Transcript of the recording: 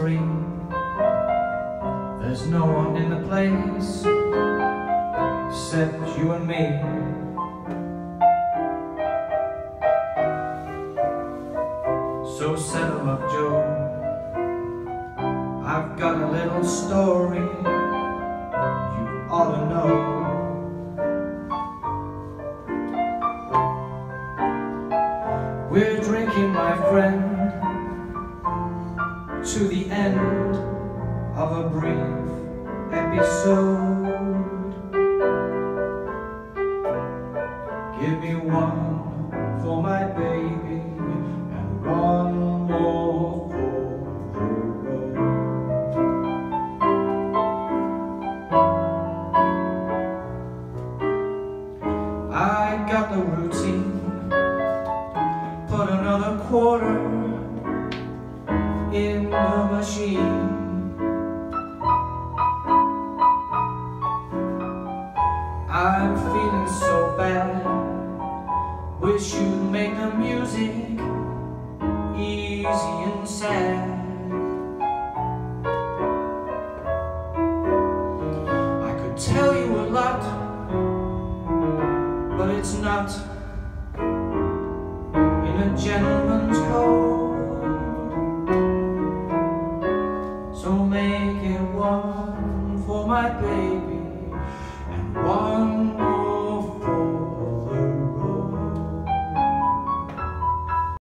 free. There's no one in the place except you and me. So settle up, Joe. I've got a little story you ought to know. We're drinking, my friend, to the end of a brief episode. Give me one for my baby and one more for the road. I got the routine, put another quarter machine. I'm feeling so bad. Wish you'd make the music easy and sad. I could tell you a lot, but it's not in a gentleman. make it warm for my baby.